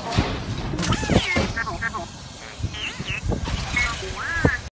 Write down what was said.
Father